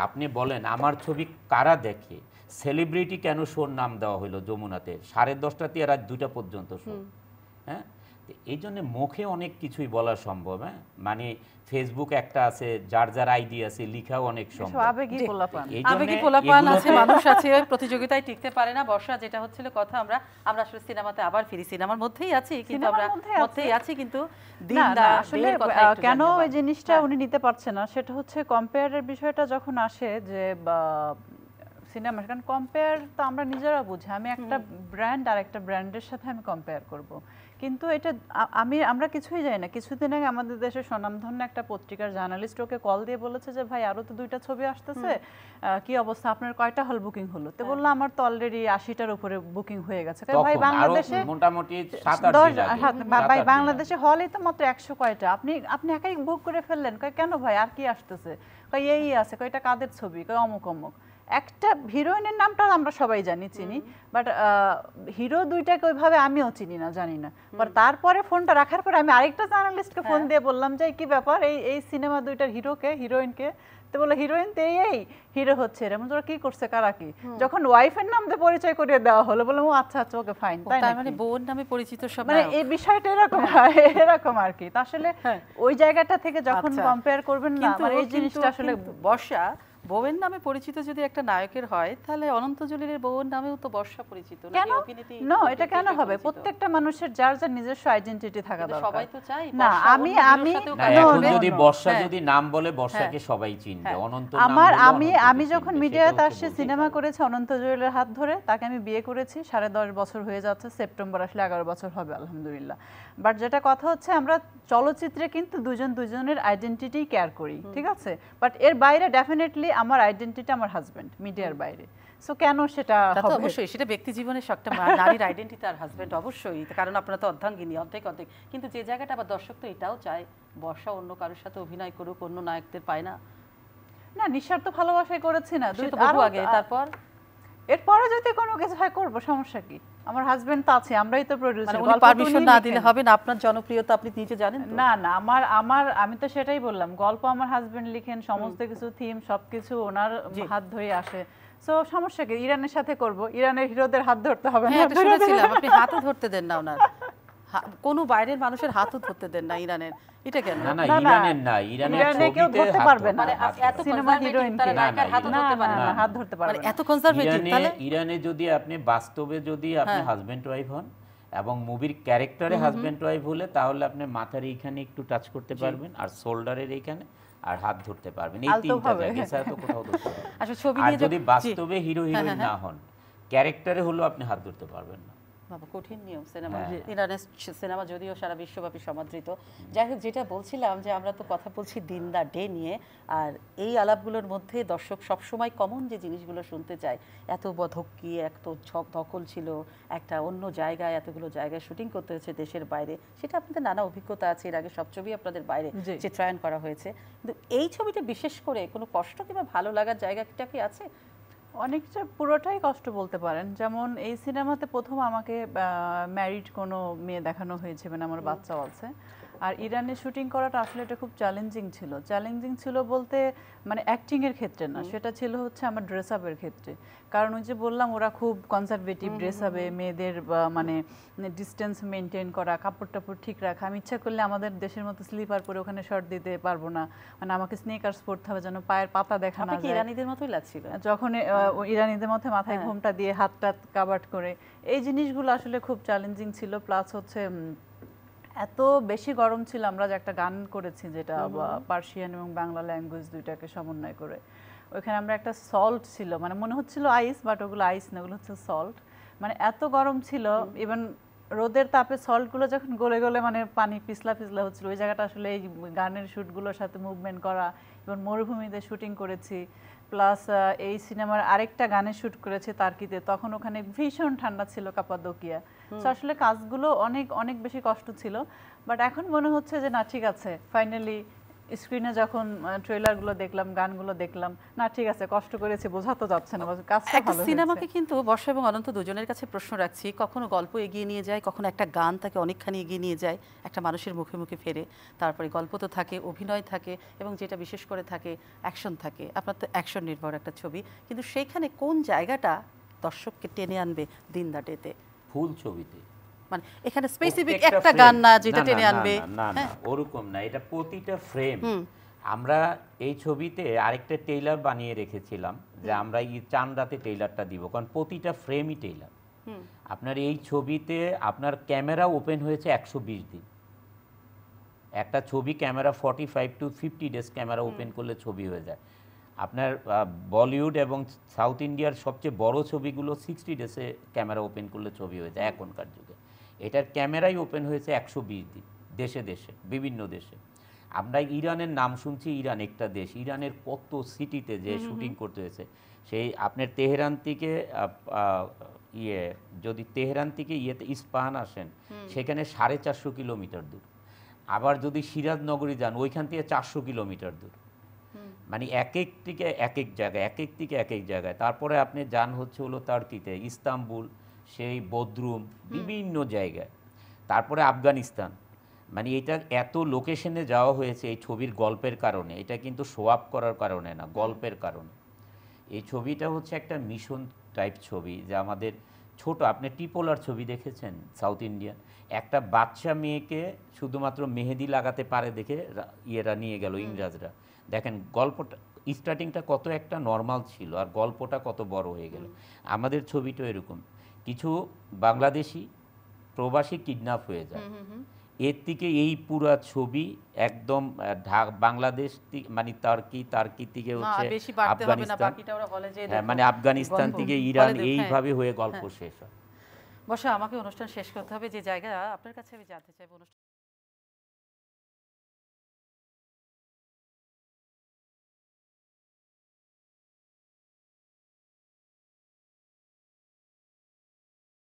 আপনি বলেন আমার ছবি কারা দেখে? সেলিব্রিটি কেন শোর নাম দেওয়া হলো যমুনাতে? সাড়ে দশটা থেকে রাত দুটা পর্যন্ত শো হ্যাঁ? এই জন্য মুখে অনেক কিছুই বলা সম্ভব হ্যাঁ? মানে ফেসবুক একটা আছে যার যার আইডি আছে লিখাও অনেক সম্ভব। আবেগী। পোলাপান। আবেগী পোলাপান আছে মানুষ আছে প্রতিযোগিতায় টিকতে পারে না বর্ষা যেটা হচ্ছিল কথা আমরা আমরা আসলে সিনেমাতে আবার ফিরি। সিনেমার মধ্যেই আছি কিন্তু আমরা মধ্যেই আছি। কিন্তু না আসলে কেন ওই জিনিসটা হ্যাঁ। উনি নিতে পারছে না সেটা হচ্ছে কম্পেয়ারের বিষয়টা যখন আসে যে সিনেমা কারণ কম্পেয়ার তো আমরা নিজেরা বুঝি আমি একটা ব্র্যান্ড আর একটা ব্র্যান্ডের সাথে আমি কম্পেয়ার করব। কিন্তু এটা আমি আমরা কিছুই জানি না। কিছুদিন আগে আমাদের দেশে স্বনামধন্য একটা পত্রিকার জার্নালিস্ট ওকে কল দিয়ে বলেছে যে ভাই আরও তো দুইটা ছবি আসতেছে। কি অবস্থা? আপনার কয়টা হল বুকিং হলো? তো বলল আমার তো অলরেডি আশিটার উপরে বুকিং হয়ে গেছে। ভাই বাংলাদেশে মোটামুটি হ্যাঁ, ভাই বাংলাদেশে হলই তো মাত্র একশো কয়টা। আপনি আপনি একাই বুক করে ফেললেন। কয় কেন ভাই আর কি আসতেছে? কয় এই আছে। কয় এটা কাদের ছবি? কয় অমুক অমুক। একটা হিরোইনের নামটা আমরা সবাই জানি চিনি। বাট হিরো দুইটাকে ওইভাবে আমিও চিনি না জানি না। বাট তারপরে ফোনটা রাখার পরে আমি আরেকটা জার্নালিস্টকে ফোন দিয়ে বললাম যে কি ব্যাপার? এই এই সিনেমা দুইটার হিরোকে হিরোইনকে তো বলে হিরোইন তো এই হিরো হচ্ছে এরকম তোরা কি করছে? কারা কি? যখন ওয়াইফের নাম দিয়ে পরিচয় করিয়ে দেওয়া হলো বললাম ও আচ্ছা আচ্ছা ওকে ফাইন তাই মানে বোন নামে পরিচিত সব মানে এই বিষয়টা এরকম হয়। এরকম আর কি। তা আসলে হ্যাঁ। ওই জায়গাটা থেকে যখন আচ্ছা। কম্পেয়ার করবেন না মানে এই জিনিসটা আসলে বর্ষা বউয়ের নামে পরিচিত যদি একটা নায়কের হয় তাহলে অনন্ত জলিলের বউয়ের নামেও তো বর্ষা পরিচিত কেন? না এটা কেন হবে? প্রত্যেকটা মানুষের যার যার নিজস্ব আইডেন্টিটি থাকা দরকার। সবাই তো চাই না, আমি- আমি- এখন যদি বর্ষা হ্যাঁ। যদি নাম বলে বর্ষাকে হ্যাঁ। সবাই চিনবে হ্যাঁ। অনন্ত আমার আমি আমি যখন মিডিয়াতে আসছি সিনেমা। করেছি অনন্ত জুয়েলের হাত ধরে তাকে আমি বিয়ে করেছি সাড়ে দশ বছর হয়ে যাচ্ছে সেপ্টেম্বর আসলে এগারো বছর হবে আলহামদুলিল্লাহ। বাট যেটা কথা হচ্ছে আমরা চলচ্চিত্রে কিন্তু দুজন দুজনের আইডেন্টিটি কেয়ার করি ঠিক আছে? বাট এর বাইরে ডেফিনেটলি আমার আইডেন্টিটি আমার হাজবেন্ড মিডিয়ার বাইরে। সো কেন সেটা হবে? অবশ্যই সেটা ব্যক্তি জীবনের একটা নারীর আইডেন্টিটি আর হাজবেন্ড অবশ্যই। কারণ আপনারা তো অর্ধাঙ্গিনী অর্ধেক অর্ধেক। কিন্তু যে জায়গাটা আবার দর্শক তো এটাও চায় বর্ষা অন্য কারোর সাথে অভিনয় করুক অন্য নায়কদের পায় না। না নিঃস্বার্থ ভালোবাসাই করেছি না। দুই- তো বহু আগে তারপর? এরপরে যদি কোনো কিছু হয় করব সমস্যা কি? আমার হাজবেন্ড তো আছে আমরাই তো মানে উনি পারমিশন না দিলে হবে না আপনার জনপ্রিয়তা আপনি নিজে জানেন তো? না না আমার আমার আমি তো সেটাই বললাম গল্প আমার হাজবেন্ড লিখেন সমস্ত কিছু থিম সবকিছু ওনার হাত ধরে আসে। সো সমস্যা কি? ইরানের সাথে করব ইরানের হিরোদের হাত ধরতে হবে না হ্যাঁ শুনেছিলাম আপনি হাতও ধরতে দেন না ওনার। কোনো বাইরের মানুষের হাতও ধরতে দেন না ইরানের। এটা কেন? না না। ইরানের না। ইরানের ইরানে কেউ ধরতে পারবে না। মানে এত সিনেমা হিরোইন না ধরতে পারে না। হাত ধরতে মানে পারবে না। এত কনজারভেটিভ তাহলে ইরানে যদি আপনি বাস্তবে যদি আপনি হ্যাঁ। হাজবেন্ড ওয়াইফ হন এবং মুভির ক্যারেক্টারে হাজবেন্ড ওয়াইফ হলে তাহলে আপনি মাথার এইখানে একটু টাচ করতে পারবেন আর শোল্ডারের এইখানে আর হাত ধরতে পারবেন। এই তিনটা জায়গা এছাড়া তো কোথাও ধরতে পারবেন না। আসলে ছবি আর যদি বাস্তবে হিরো হ্যাঁ, হিরোইন হ্যাঁ, না হন ক্যারেক্টারে হলেও আপনি হাত ধরতে পারবেন না। বাবা কঠিন নিয়ম সিনেমা হ্যাঁ। ইরানের সিনেমা যদিও সারা বিশ্বব্যাপী সমাদৃত যাই হোক যেটা বলছিলাম যে আমরা তো কথা বলছি দিন দা ডে নিয়ে আর এই আলাপগুলোর মধ্যে দর্শক সবসময় কমন যে জিনিসগুলো শুনতে চায় এত বধক্কি এত ধকল ছিল একটা অন্য জায়গায় এতগুলো জায়গায় শুটিং করতে হয়েছে দেশের বাইরে সেটা আপনাদের নানা অভিজ্ঞতা আছে এর আগে সব ছবি আপনাদের বাইরে। চিত্রায়ন করা হয়েছে কিন্তু এই ছবিটা বিশেষ করে কোনো কষ্ট কিংবা ভালো লাগার জায়গাটা কি আছে অনেকটা পুরোটাই কষ্ট বলতে পারেন। যেমন এই সিনেমাতে প্রথম আমাকে ম্যারিড কোনো মেয়ে দেখানো হয়েছে মানে আমার বাচ্চাও আছে। আর ইরানে শুটিং করাটা আসলে এটা খুব চ্যালেঞ্জিং ছিল। চ্যালেঞ্জিং ছিল বলতে মানে অ্যাক্টিং এর ক্ষেত্রে না সেটা ছিল হচ্ছে আমার ড্রেস আপের ক্ষেত্রে। কারণ ওই যে বললাম ওরা খুব কনজারভেটিভ ড্রেস আপে মেয়েদের মানে ডিস্টেন্স মেনটেন করা কাপড় টাপড় ঠিক রাখা। আমি ইচ্ছা করলে আমাদের দেশের মতো স্লিপার পরে ওখানে শর্ট দিতে পারব না। মানে আমাকে স্নেকার্স পরতে হবে যেন পায়ের পাতা দেখা না ইরানিদের মতোই লাগছিল? যখন আহ, ইরানিদের মধ্যে মাথায় হ্যাঁ। ঘোমটা দিয়ে হাত টাত কাভার্ড করে। এই জিনিসগুলো আসলে খুব চ্যালেঞ্জিং ছিল প্লাস হচ্ছে এত বেশি গরম ছিল আমরা যে একটা গান করেছি যেটা পার্সিয়ান এবং বাংলা ল্যাঙ্গুয়েজ দুইটাকে সমন্বয় করে। ওইখানে আমরা একটা সল্ট ছিল মানে মনে হচ্ছিল আইস বাট ওগুলো আইস না ওগুলো হচ্ছে সল্ট মানে এত গরম ছিল ইভেন রোদের তাপে সল্টগুলো যখন গলে গলে মানে পানি পিছলা পিছলা হচ্ছিল ওই জায়গাটা আসলে এই গানের শ্যুটগুলোর সাথে মুভমেন্ট করা এবং মরুভূমিতে শুটিং করেছি প্লাস এই সিনেমার আরেকটা গানে শ্যুট করেছে তার্কিতে তখন ওখানে ভীষণ ঠান্ডা ছিল কাপাদোকিয়া তো আসলে কাজগুলো অনেক অনেক বেশি কষ্ট ছিল বাট এখন মনে হচ্ছে যে না ঠিক আছে ফাইনালি স্ক্রিনে যখন ট্রেলারগুলো দেখলাম গানগুলো দেখলাম না ঠিক আছে কষ্ট করেছে বোঝা তো যাচ্ছে না কাজটা ভালো সিনেমাকে কিন্তু বর্ষা এবং অনন্ত দুজনের কাছে প্রশ্ন রাখছি কখনো গল্প এগিয়ে নিয়ে যায় কখনো একটা গান তাকে অনেকখানি এগিয়ে নিয়ে যায় একটা মানুষের মুখে মুখে ফেরে তারপরে গল্প তো থাকে অভিনয় থাকে এবং যেটা বিশেষ করে থাকে অ্যাকশন থাকে। আপনার তো অ্যাকশন নির্ভর একটা ছবি কিন্তু সেইখানে কোন জায়গাটা দর্শককে টেনে আনবে দিন দাটেতে ফুল ছবিতে। মানে এখানে স্পেসিফিক একটা গান না যেটা টেনে আনবে। না, হ্যাঁ। ওরকম না এটা প্রতিটা ফ্রেম আমরা এই ছবিতে আরেকটা টেইলার বানিয়ে রেখেছিলাম যে আমরা এই চান রাতে টেইলারটা দিব কারণ প্রতিটা ফ্রেমই টেইলার আপনার এই ছবিতে আপনার ক্যামেরা ওপেন হয়েছে একশো বিশ দিন। একটা ছবি camera forty five to fifty days camera open করলে ছবি হয়ে যায়। আপনার বলিউড এবং সাউথ ইন্ডিয়ার সবচেয়ে বড় ছবিগুলো সিক্সটি ডেসে ক্যামেরা ওপেন করলে ছবি হয়ে যায় এখনকার যুগে। এটার ক্যামেরাই ওপেন হয়েছে একশো বিশ দিন দেশে দেশে বিভিন্ন দেশে। আমরা ইরানের নাম শুনছি ইরান একটা দেশ। ইরানের কত সিটিতে যে শুটিং করতে হয়েছে সেই আপনার তেহরান থেকে ইয়ে যদি তেহরান থেকে ইয়েতে ইস্পাহান আসেন সেখানে সাড়ে চারশো কিলোমিটার দূর। আবার যদি সিরাজনগরী যান ওইখান থেকে চারশো কিলোমিটার দূর। মানে এক এক থেকে এক এক জায়গায় এক এক থেকে এক এক জায়গায়। তারপরে আপনি যান হচ্ছে হলো তার্কিতে ইস্তাম্বুল সেই বদরুম বিভিন্ন জায়গায়। তারপরে আফগানিস্তান। মানে এটা এত লোকেশনে যাওয়া হয়েছে এই ছবির গল্পের কারণে। এটা কিন্তু শো আপ করার কারণে না গল্পের কারণে। এই ছবিটা হচ্ছে একটা মিশন টাইপ ছবি যে আমাদের ছোট আপনি টিপোলার ছবি দেখেছেন? সাউথ ইন্ডিয়ান একটা বাচ্চা মেয়েকে শুধুমাত্র মেহেদি লাগাতে পারে দেখে ইয়েরা নিয়ে গেল ইংরাজরা। দেখেন গল্পটা স্টার্টিংটা কত একটা নর্মাল ছিল আর গল্পটা কত বড় হয়ে গেল। আমাদের ছবিটা এরকম। কিছু বাংলাদেশি প্রবাসী কিডন্যাপ হয়ে যায়। এর থেকে এই পুরা ছবি একদম বাংলাদেশ মানে তার্কি তার্কি থেকে হচ্ছে আফগানিস্তান। হ্যাঁ, মানে আফগানিস্তান থেকে ইরান হ্যাঁ। এইভাবে হয়ে গল্প শেষ হয়। বসা আমাকে অনুষ্ঠান শেষ করতে হবে যে জায়গা আপনার কাছে আমি জানতে চাইব অনুষ্ঠান